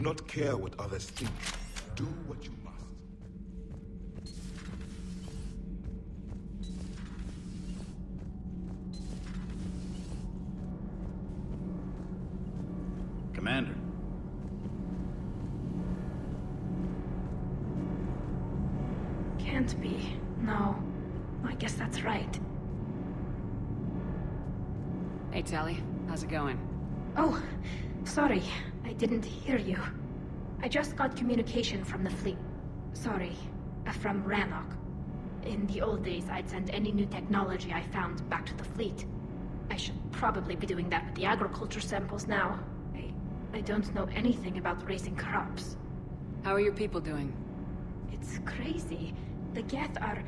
do not care what others think. Do what you must. Commander. Can't be. No. I guess that's right. Hey, Tali. How's it going? Oh, sorry. I didn't hear you. I just got communication from the fleet. Sorry. Uh, from Rannoch. In the old days, I'd send any new technology I found back to the fleet. I should probably be doing that with the agriculture samples now. I... I don't know anything about raising crops. How are your people doing? It's crazy. The Geth are...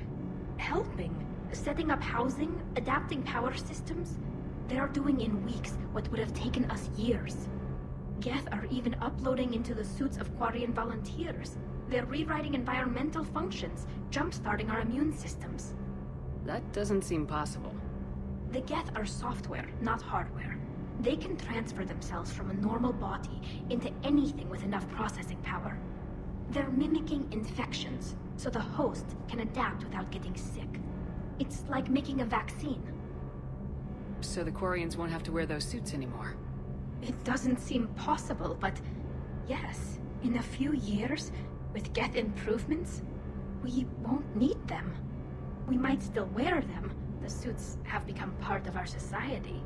helping. Setting up housing, adapting power systems. They are doing in weeks what would have taken us years. Geth are even uploading into the suits of Quarian volunteers. They're rewriting environmental functions, jump-starting our immune systems. That doesn't seem possible. The Geth are software, not hardware. They can transfer themselves from a normal body into anything with enough processing power. They're mimicking infections, so the host can adapt without getting sick. It's like making a vaccine. So the Quarians won't have to wear those suits anymore. It doesn't seem possible, but yes, in a few years, with Geth improvements, we won't need them. We might still wear them. The suits have become part of our society.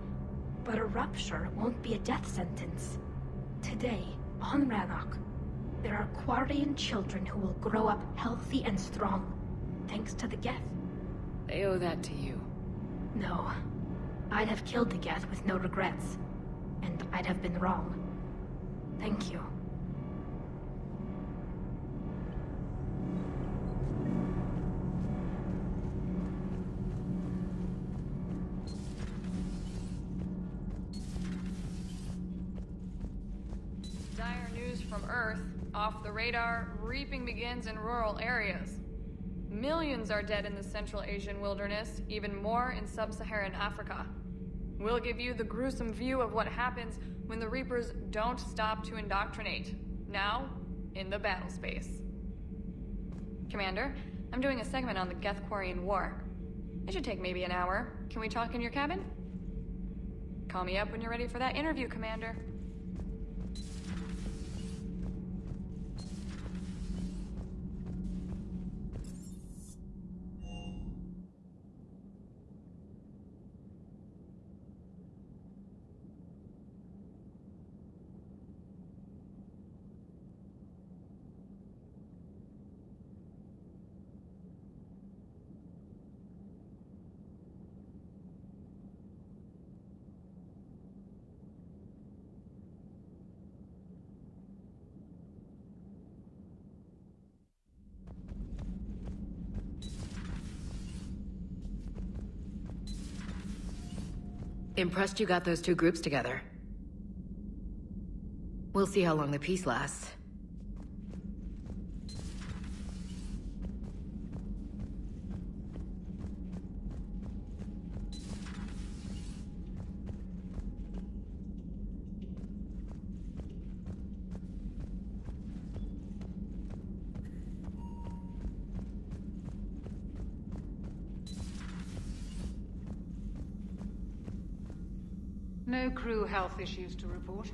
But a rupture won't be a death sentence. Today, on Rannoch, there are Quarian children who will grow up healthy and strong, thanks to the Geth. They owe that to you. No. I'd have killed the Geth with no regrets. And I'd have been wrong. Thank you. Dire news from Earth. Off the radar, reaping begins in rural areas. Millions are dead in the Central Asian wilderness, even more in sub Saharan Africa. We'll give you the gruesome view of what happens when the Reapers don't stop to indoctrinate. Now, in the battle space. Commander, I'm doing a segment on the Geth-Quarian War. It should take maybe an hour. Can we talk in your cabin? Call me up when you're ready for that interview, Commander. Impressed you got those two groups together. We'll see how long the peace lasts. No crew health issues to report.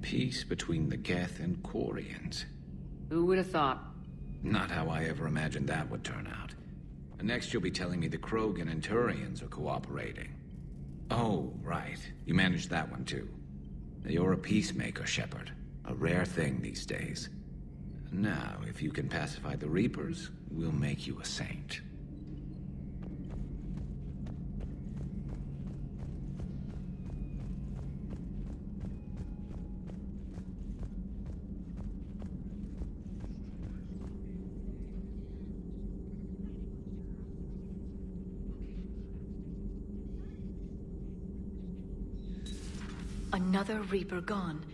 Peace between the Geth and Quarians. Who would have thought? Not how I ever imagined that would turn out. Next you'll be telling me the Krogan and Turians are cooperating. Oh, right. You managed that one too. You're a peacemaker, Shepard. A rare thing these days. Now, if you can pacify the Reapers, we'll make you a saint. Another Reaper gone,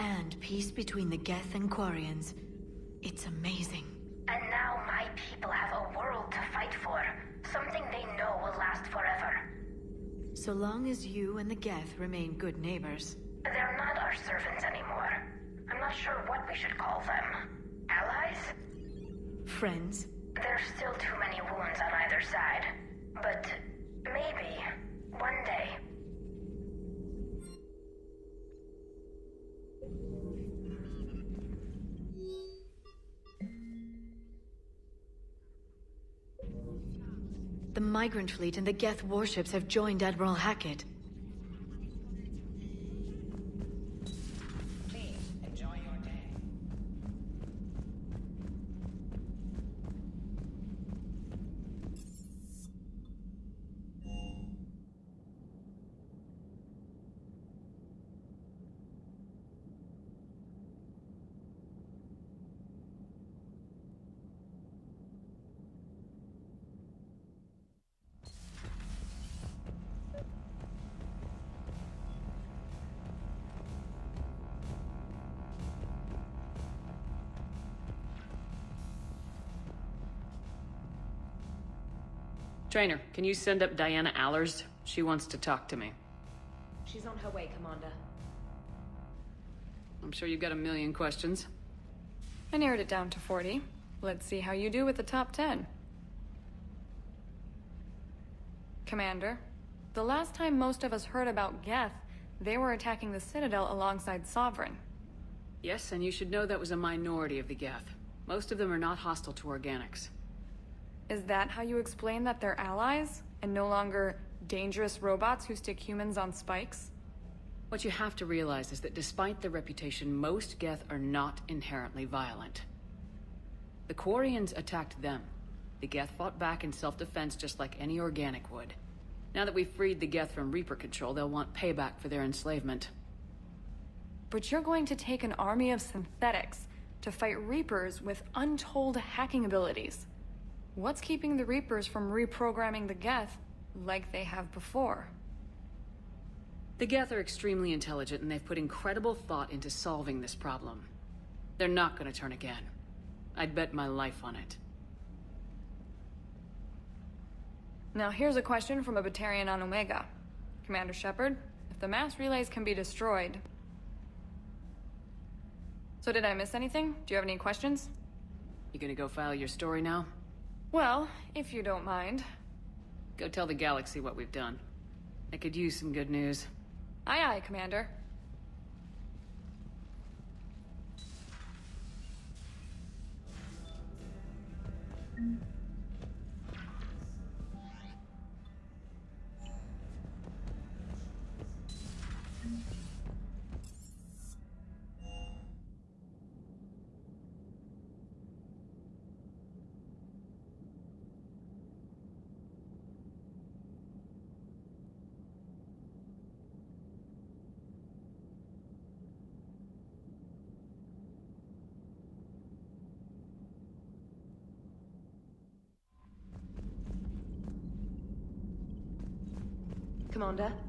and peace between the Geth and Quarians. It's amazing. And now my people have a world to fight for. Something they know will last forever. So long as you and the Geth remain good neighbors. They're not our servants anymore. I'm not sure what we should call them. Allies? Friends? There's still too many wounds on either side. But maybe, one day, The Migrant Fleet and the Geth warships have joined Admiral Hackett. Traynor, can you send up Diana Allers? She wants to talk to me. She's on her way, Commander. I'm sure you've got a million questions. I narrowed it down to 40. Let's see how you do with the top 10. Commander, the last time most of us heard about Geth, they were attacking the Citadel alongside Sovereign. Yes, and you should know that was a minority of the Geth. Most of them are not hostile to organics. Is that how you explain that they're allies, and no longer dangerous robots who stick humans on spikes? What you have to realize is that despite their reputation, most Geth are not inherently violent. The Quarians attacked them. The Geth fought back in self-defense just like any organic would. Now that we've freed the Geth from Reaper control, they'll want payback for their enslavement. But you're going to take an army of synthetics to fight Reapers with untold hacking abilities. What's keeping the Reapers from reprogramming the Geth like they have before? The Geth are extremely intelligent and they've put incredible thought into solving this problem. They're not gonna turn again. I'd bet my life on it. Now here's a question from a Batarian on Omega. Commander Shepard, if the mass relays can be destroyed... So did I miss anything? Do you have any questions? You gonna go file your story now? Well, if you don't mind. Go tell the galaxy what we've done. I could use some good news. Aye aye, Commander. Commander?